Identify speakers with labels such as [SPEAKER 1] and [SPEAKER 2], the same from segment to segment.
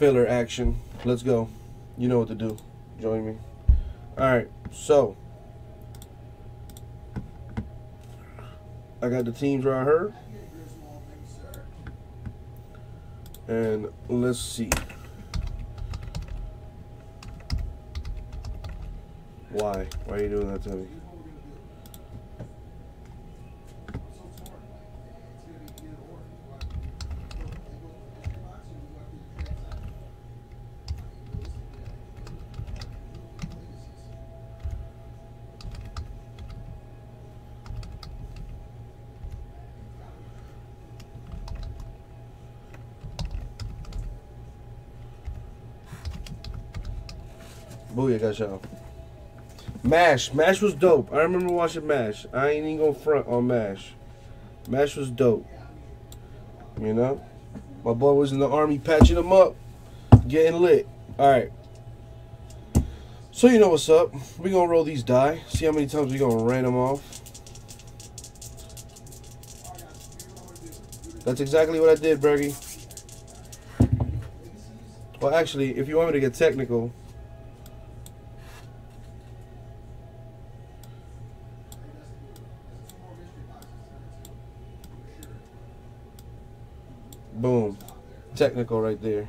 [SPEAKER 1] filler action. Let's go. You know what to do. Join me. Alright, so. I got the teams right here. And let's see. Why? Why are you doing that to me? Booyah, got y'all. MASH. MASH was dope. I remember watching MASH. I ain't even gonna front on MASH. MASH was dope. You know? My boy was in the army patching him up, getting lit. Alright. So you know what's up. we gonna roll these die. See how many times we gonna ran them off. That's exactly what I did, Bergie. Well, actually, if you want me to get technical, Boom. Technical right there.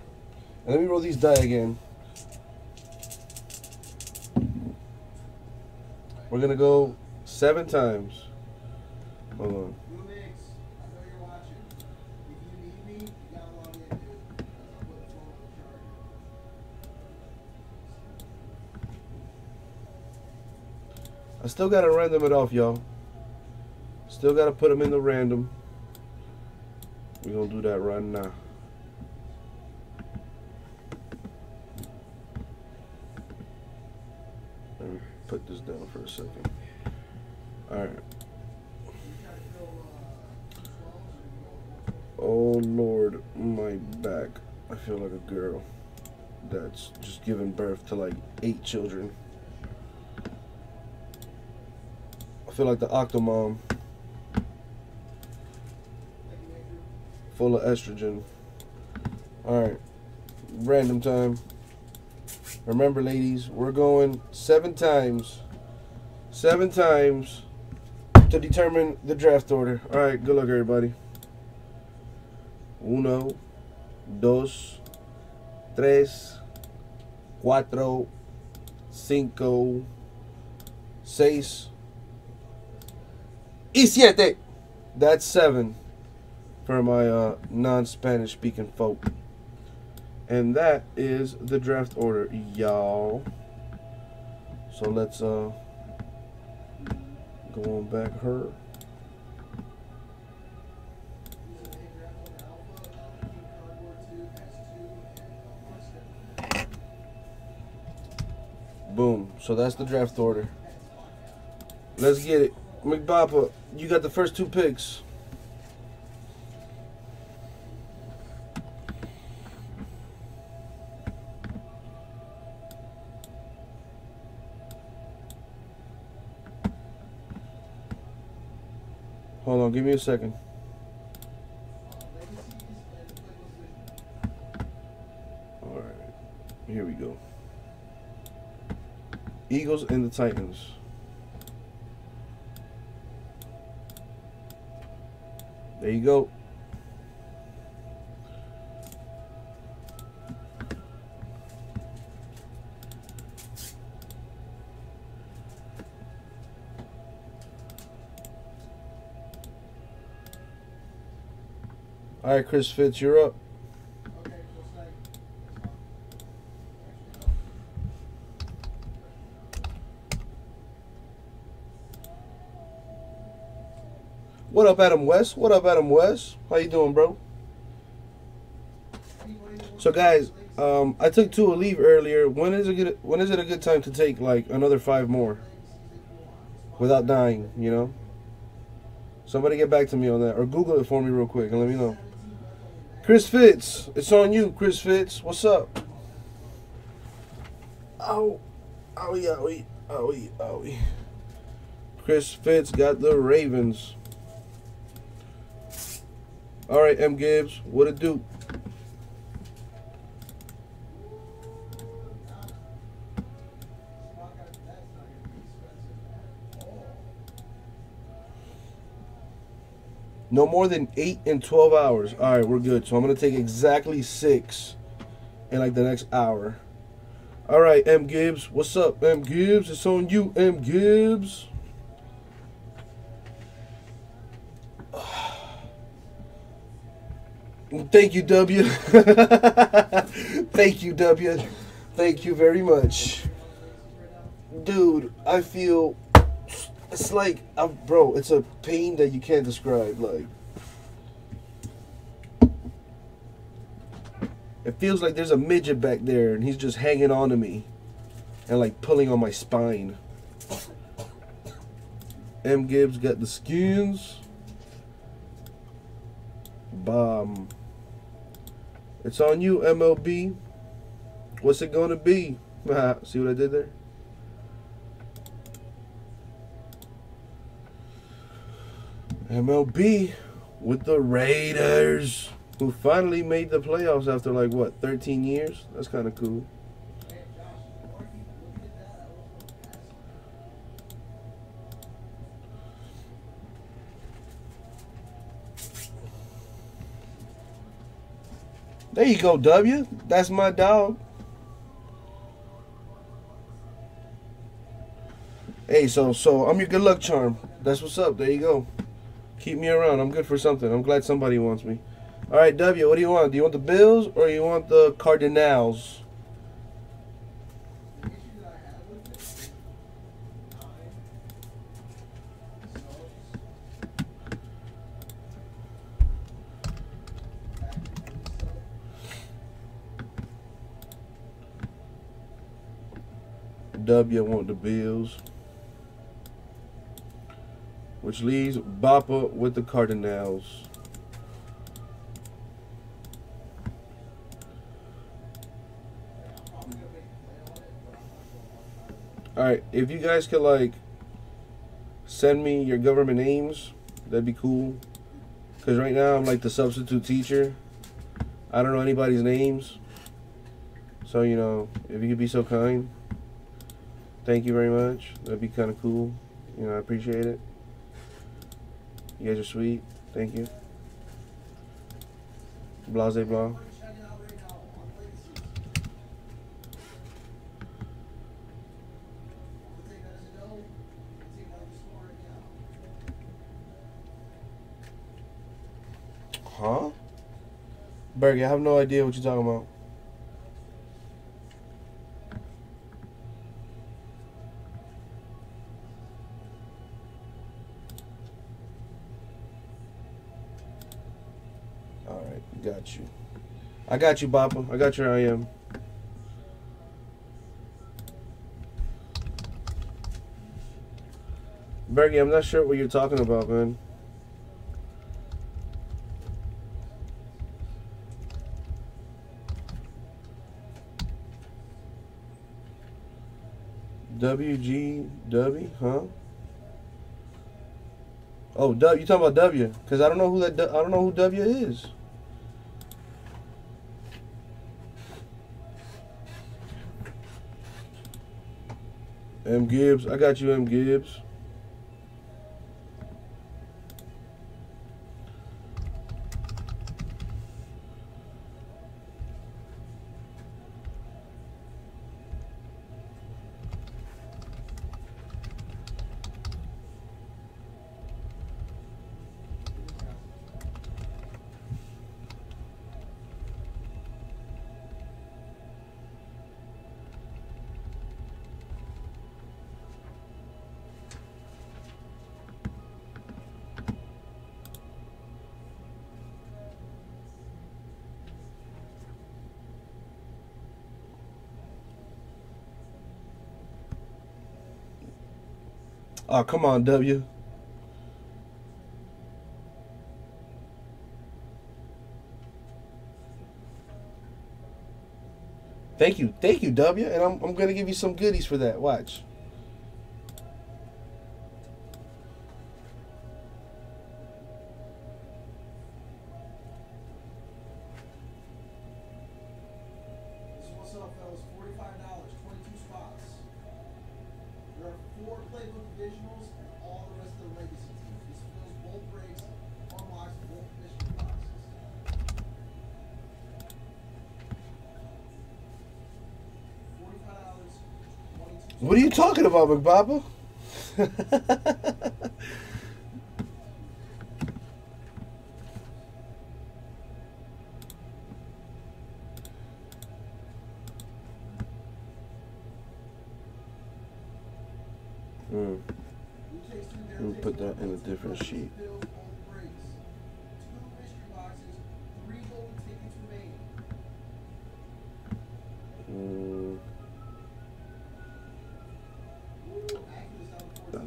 [SPEAKER 1] And let me roll these die again. We're going to go seven times. Hold on. I still got to random it off, y'all. Still got to put them in the random. We're going to do that right now. Let me put this second. Alright. Oh Lord, my back. I feel like a girl that's just given birth to like eight children. I feel like the Octomom. full of estrogen. Alright, random time. Remember, ladies, we're going seven times. Seven times to determine the draft order. Alright, good luck, everybody. Uno, dos, tres, cuatro, cinco, seis, y siete. That's seven for my uh, non-Spanish speaking folk. And that is the draft order, y'all. So let's uh, go on back her. Boom. So that's the draft order. Let's get it. McBapa, you got the first two picks. On, give me a second. Alright, here we go. Eagles and the Titans. There you go. All right, Chris Fitz, you're up. What up, Adam West? What up, Adam West? How you doing, bro? So, guys, um, I took two a leave earlier. When is good? When is it a good time to take like another five more without dying? You know. Somebody get back to me on that, or Google it for me real quick and let me know. Chris Fitz, it's on you, Chris Fitz. What's up? Ow. Owie, owie, owie, owie. Chris Fitz got the Ravens. All right, M. Gibbs, what it do? No more than 8 and 12 hours. All right, we're good. So I'm going to take exactly 6 in like the next hour. All right, M. Gibbs. What's up, M. Gibbs? It's on you, M. Gibbs. Thank you, W. Thank you, W. Thank you very much. Dude, I feel it's like, I'm, bro, it's a pain that you can't describe. Like, it feels like there's a midget back there and he's just hanging on to me and like pulling on my spine. M. Gibbs got the skins. Bomb. It's on you, MLB. What's it gonna be? See what I did there? MLB with the Raiders, who finally made the playoffs after like what, 13 years? That's kind of cool. There you go, W. That's my dog. Hey, so so I'm your good luck charm. That's what's up. There you go. Keep me around. I'm good for something. I'm glad somebody wants me. All right, W. What do you want? Do you want the Bills or you want the Cardinals? W want the Bills. Which leaves Bappa with the Cardinals. Alright, if you guys could like send me your government names, that'd be cool. Cause right now I'm like the substitute teacher. I don't know anybody's names. So, you know, if you could be so kind. Thank you very much. That'd be kind of cool. You know, I appreciate it. You guys are sweet. Thank you. Blase blah. Huh? Bergie, I have no idea what you're talking about. got you. I got you, Bappa. I got your I am. Bergie, I'm not sure what you're talking about, man. WGW, huh? Oh, W. You talking about W? Because I don't know who that. I don't know who W is. M. Gibbs. I got you, M. Gibbs. Oh, come on, W. Thank you. Thank you, W. And I'm, I'm going to give you some goodies for that. Watch.
[SPEAKER 2] There are four playbook additionals and all the rest of the legacy teams. This fills both breaks, unlocks both mission boxes.
[SPEAKER 1] What are you talking about, McBaba?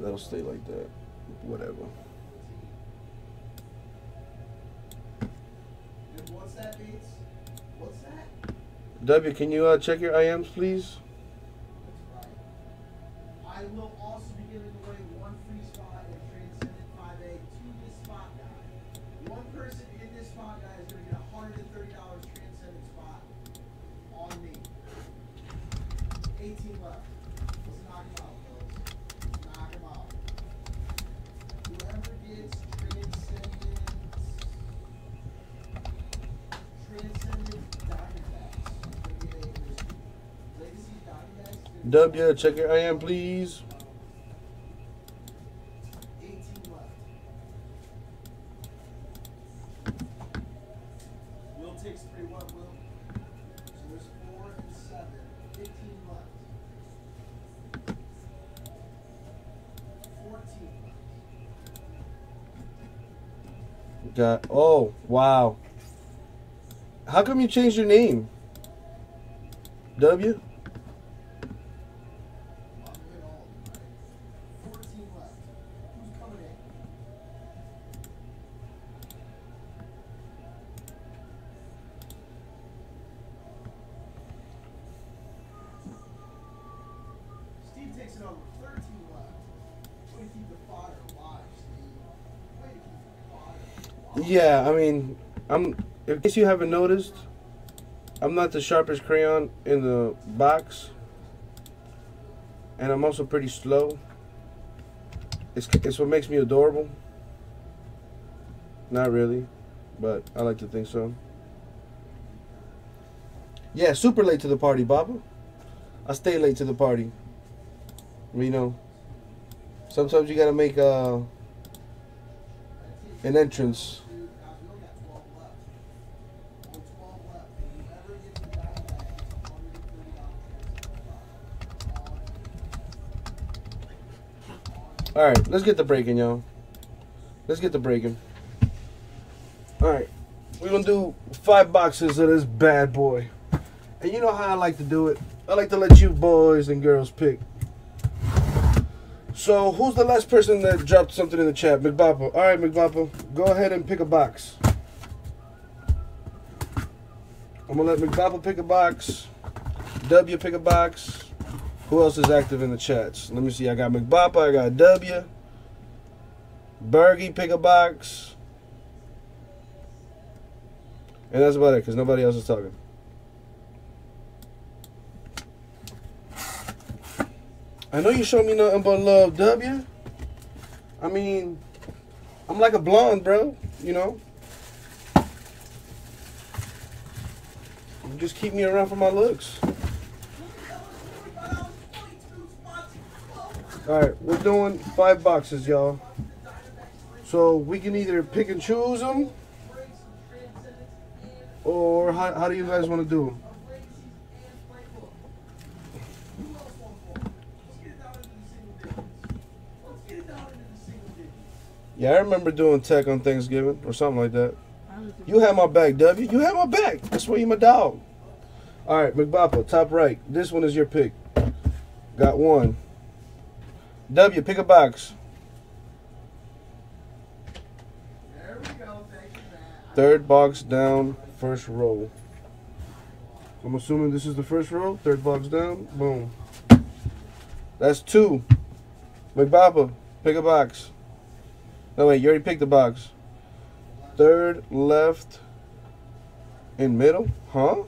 [SPEAKER 1] that'll stay like that. Whatever.
[SPEAKER 2] What's that, Beats? What's that?
[SPEAKER 1] W, can you uh, check your IMs, please?
[SPEAKER 2] That's right. I will also be giving away one free spot at Transcendent 5A to this spot guy. One person in this spot guy is going to get a $130 Transcendent spot on me. 18 left. Let's knock him out, folks. Let's knock him out. Whoever gets Transcendent, Transcendent Diamondbacks, is going to get a Legacy Diamondbacks.
[SPEAKER 1] W, check your IM, please.
[SPEAKER 2] 18 left. Will takes three. What, Will? So there's four and seven. 15 left. 14 please.
[SPEAKER 1] Got. Oh, wow. How come you changed your name? W? I mean, I'm. In case you haven't noticed, I'm not the sharpest crayon in the box, and I'm also pretty slow. It's it's what makes me adorable. Not really, but I like to think so. Yeah, super late to the party, Baba. I stay late to the party. You know, sometimes you gotta make uh, an entrance. All right, let's get the breaking, y'all. Let's get the breaking. All right, we're gonna do five boxes of this bad boy, and you know how I like to do it. I like to let you boys and girls pick. So, who's the last person that dropped something in the chat? McBappa. All right, McBappa, go ahead and pick a box. I'm gonna let McBappa pick a box. W pick a box. Who else is active in the chats? Let me see. I got McBappa. I got W. Bergie pick a box. And that's about it, because nobody else is talking. I know you show me nothing but love, W. I mean, I'm like a blonde, bro. You know. You just keep me around for my looks. All right, we're doing five boxes, y'all. So we can either pick and choose them, or how, how do you guys want to do them? Yeah, I remember doing tech on Thanksgiving or something like that. You have my back, W. You have my back. That's why you're my dog. All right, McBappa, top right. This one is your pick. Got one. W, pick a box. Third box down, first row. I'm assuming this is the first row. Third box down. Boom. That's two. McBappa, pick a box. No, wait, you already picked the box. Third, left, in middle? Huh?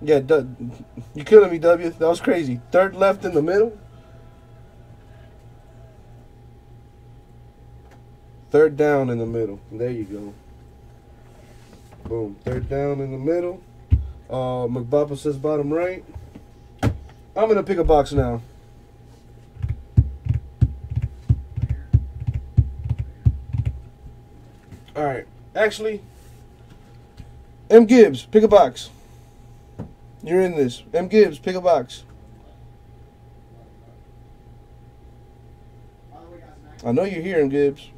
[SPEAKER 1] Yeah, you killing me, W. That was crazy. Third left in the middle. Third down in the middle. There you go. Boom. Third down in the middle. Uh, McBoppa says bottom right. I'm gonna pick a box now. All right. Actually, M Gibbs, pick a box. You're in this. M Gibbs, pick a box. I know you're here, M Gibbs.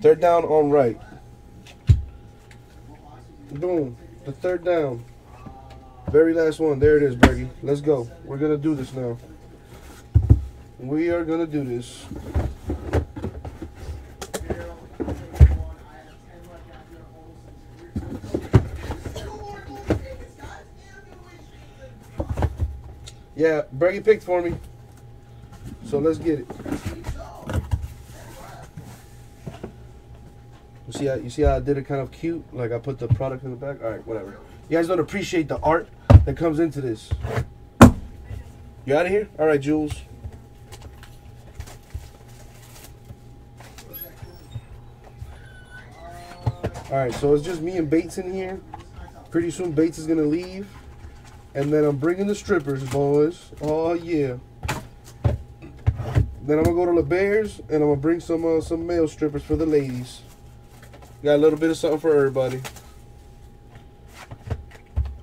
[SPEAKER 1] Third down on right. Boom. The third down. Very last one. There it is, Bergie. Let's go. We're gonna do this now. We are gonna do this. Yeah, Bergie picked for me. So let's get it. You see how you see how I did it kind of cute? Like I put the product in the back. All right, whatever. You guys don't appreciate the art that comes into this. You out of here? All right, Jules. All right, so it's just me and Bates in here. Pretty soon Bates is gonna leave, and then I'm bringing the strippers, boys. Oh yeah. Then I'm gonna go to the Bears, and I'm gonna bring some uh, some male strippers for the ladies. Got a little bit of something for everybody.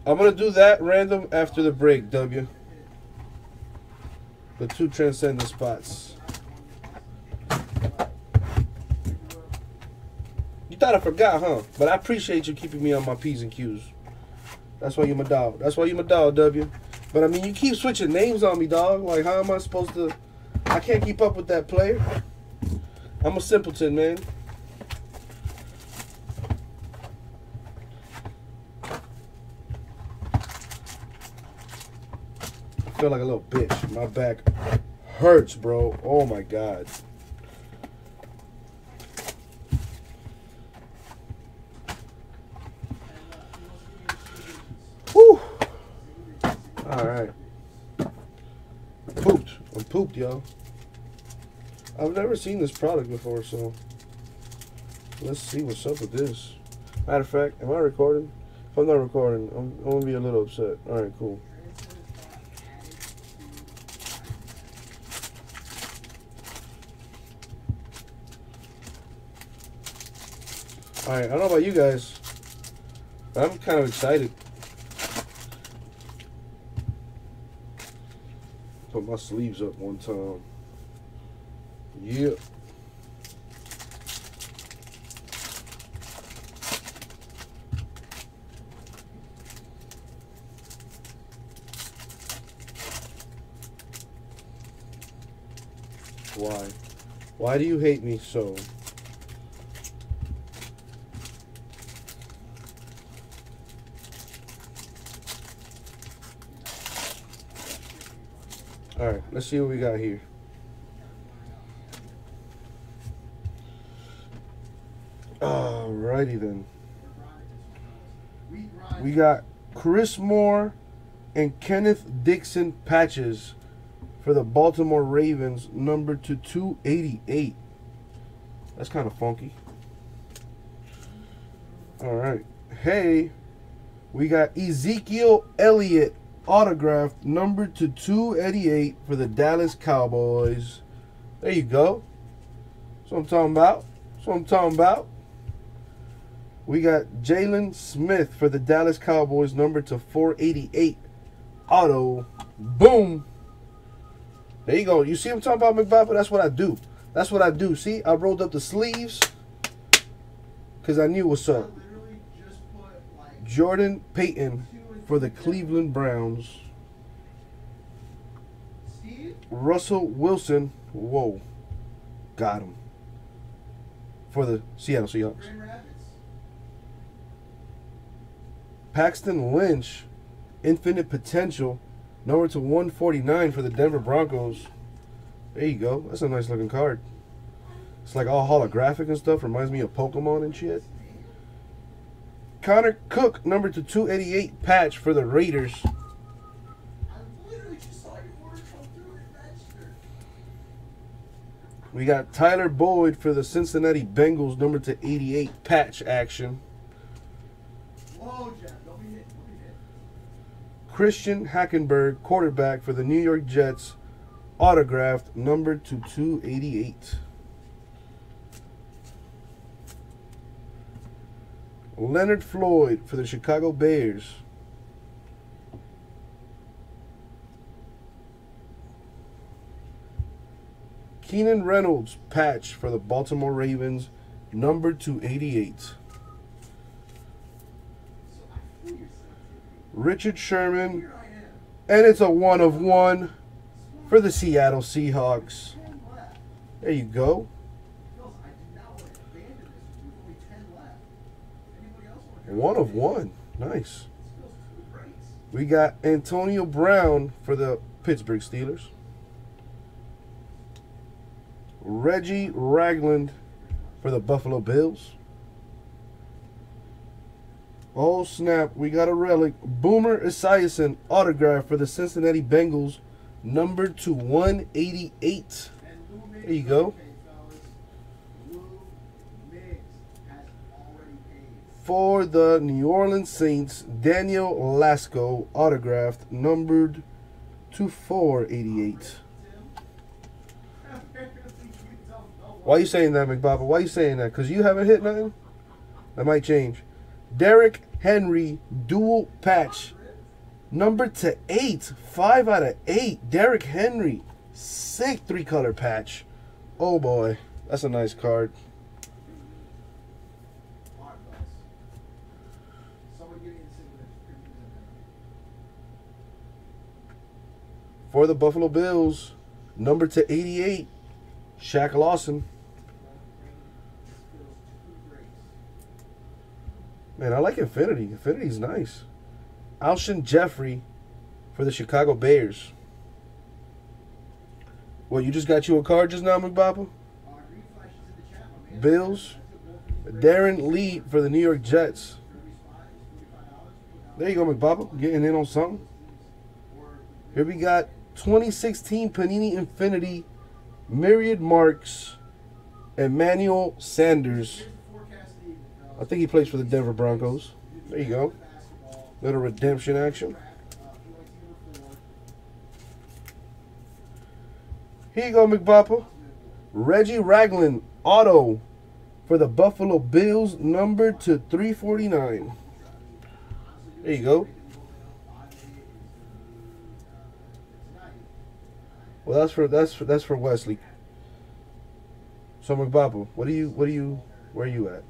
[SPEAKER 1] I'm gonna do that random after the break, W. The two transcendent spots. You thought I forgot, huh? But I appreciate you keeping me on my P's and Q's. That's why you're my dog. That's why you're my dog, W. But I mean, you keep switching names on me, dog. Like, how am I supposed to? I can't keep up with that player. I'm a simpleton, man. I feel like a little bitch. My back hurts, bro. Oh my god. All right. Pooped. I'm pooped, yo. I've never seen this product before, so let's see what's up with this. Matter of fact, am I recording? If I'm not recording, I'm, I'm gonna be a little upset. All right, cool. All right, I don't know about you guys. but I'm kind of excited. My sleeves up one time. Yep. Why? Why do you hate me so? Let's see what we got here. Alrighty then.
[SPEAKER 2] we.
[SPEAKER 1] Got Chris Moore and Kenneth Dixon patches for the Baltimore Ravens, number to 288. That's kind of funky. All right. Hey, we got Ezekiel Elliott autographed, number to 288 for the Dallas Cowboys. There you go. That's what I'm talking about. That's what I'm talking about. We got Jaylon Smith for the Dallas Cowboys, number to 488. Auto. Boom. There you go. You see what I'm talking about, McBopper? That's what I do. That's what I do. See, I rolled up the sleeves because I knew what's up.
[SPEAKER 2] literally just put like
[SPEAKER 1] Jordan Payton for the Cleveland Browns. Russell Wilson. Whoa. Got him. For the Seattle Seahawks. Paxton Lynch, infinite potential, number to 149 for the Denver Broncos. There you go. That's a nice looking card. It's like all holographic and stuff. Reminds me of Pokemon and shit. Connor Cook, number to 288 patch for the Raiders. We got Tyler Boyd for the Cincinnati Bengals, number to 88, patch action.
[SPEAKER 2] Don't be hit. Don't be hit.
[SPEAKER 1] Christian Hackenberg, quarterback for the New York Jets, autographed, number to 288. Leonard Floyd for the Chicago Bears. Keenan Reynolds, patch for the Baltimore Ravens, number 288.
[SPEAKER 2] So I fool yourself.
[SPEAKER 1] Richard Sherman, and it's a one of one for the Seattle Seahawks. There you go.
[SPEAKER 2] Phils, I do not want to abandon this. There's only ten left. Anybody else want to?
[SPEAKER 1] One of one. Nice. We got Antonio Brown for the Pittsburgh Steelers. Reggie Ragland for the Buffalo Bills. Oh snap, we got a relic. Boomer Esiason autograph for the Cincinnati Bengals, number to 188.
[SPEAKER 2] And Lou Miggs
[SPEAKER 1] There you go. For the New Orleans Saints, Daniel Lasco autographed, numbered to 488.
[SPEAKER 2] Tim? Apparently you
[SPEAKER 1] Why saying that, McBaba? Why are you saying that? Because you haven't hit nothing? That might change. Derrick Henry, dual patch. Number to eight. Five out of eight. Derrick Henry. Sick three color patch. Oh boy. That's a nice card.
[SPEAKER 2] Alright, fellas. Someone give me the signature.
[SPEAKER 1] For the Buffalo Bills, number to 88. Shaq Lawson. Man, I like Infinity. Infinity's nice. Alshon Jeffery for the Chicago Bears. Well, you just got you a card just now, McBaba? Bills. Darron Lee for the New York Jets.
[SPEAKER 2] Kirby spot is $45.
[SPEAKER 1] There you go, McBaba. Getting in on something. Here we got 2016 Panini Infinity Myriad Marks Emmanuel Sanders. I think he plays for the Denver Broncos. There you go. Little redemption action. Here you go, McBapa. Reggie Ragland auto for the Buffalo Bills, number to 349. There you go. Well, that's for that's for that's for Wesley. So McBapa, what do you what do you where are you at?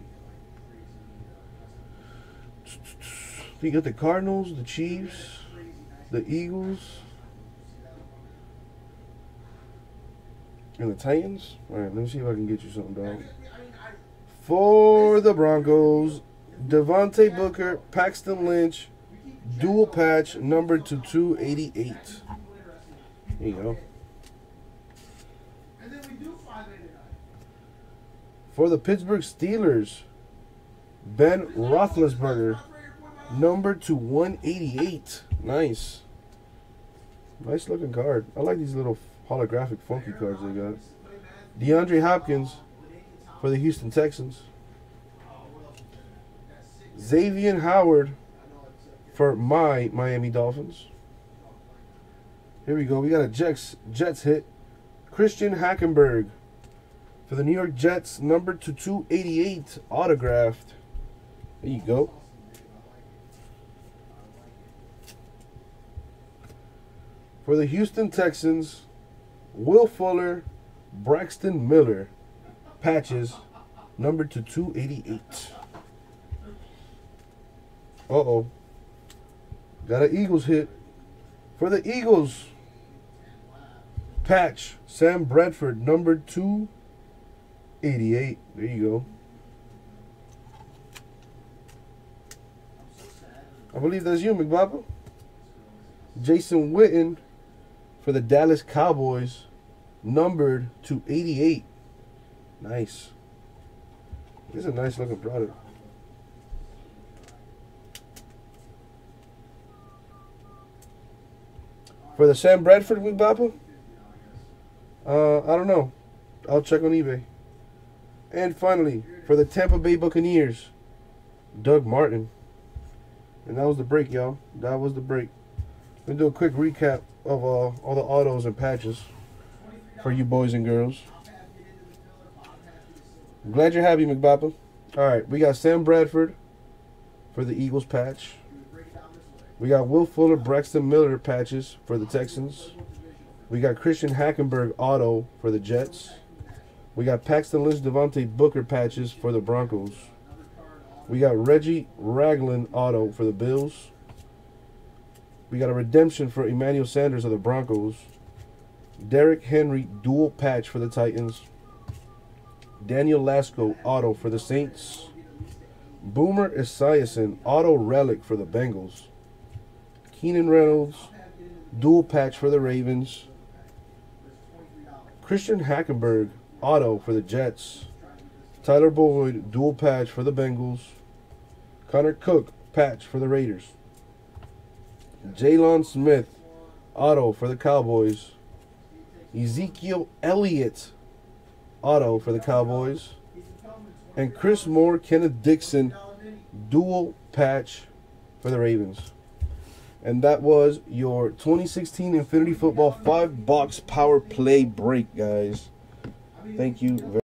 [SPEAKER 1] You got the Cardinals, the Chiefs, the Eagles, and the Titans. All right, let me see if I can get you something, dog. For the Broncos, Devontae Booker, Paxton Lynch, dual patch, number to 288. There you go.
[SPEAKER 2] And then we do 589.
[SPEAKER 1] For the Pittsburgh Steelers, Ben Roethlisberger, number to 188. Nice. Nice looking card. I like these little holographic funky cards they got. DeAndre Hopkins for the Houston Texans. Xavien Howard for my Miami Dolphins. Here we go. We got a Jets Jets hit. Christian Hackenberg for the New York Jets, number to 288, autographed. There you go. For the Houston Texans, Will Fuller, Braxton Miller, patches, number to 288. Uh oh. Got an Eagles hit. For the Eagles, patch, Sam Bradford, number 288. There you go. I believe that's you, McBaba. Jason Witten for the Dallas Cowboys, numbered to 88. Nice. This is a nice looking product. For the Sam Bradford McBaba? Uh, I don't know. I'll check on eBay. And finally, for the Tampa Bay Buccaneers, Doug Martin. And that was the break, y'all. That was the break. Let me do a quick recap of uh, all the autos and patches for you boys and girls. I'm glad you're happy, McBappa. All right, we got Sam Bradford for the Eagles patch. We got Will Fuller, Braxton Miller patches for the Texans. We got Christian Hackenberg auto for the Jets. We got Paxton Lynch, Devontae Booker patches for the Broncos. We got Reggie Ragland auto for the Bills. We got a redemption for Emmanuel Sanders of the Broncos. Derrick Henry dual patch for the Titans. Daniel Lasco auto for the Saints. Boomer Esiason auto relic for the Bengals. Keenan Reynolds dual patch for the Ravens. Christian Hackenberg auto for the Jets. Tyler Boyd dual patch for the Bengals. Connor Cook patch for the Raiders. Jaylon Smith auto for the Cowboys. Ezekiel Elliott auto for the Cowboys. And Chris Moore, Kenneth Dixon dual patch for the Ravens. And that was your 2016 Infinity Football 5 box power play break, guys. Thank you very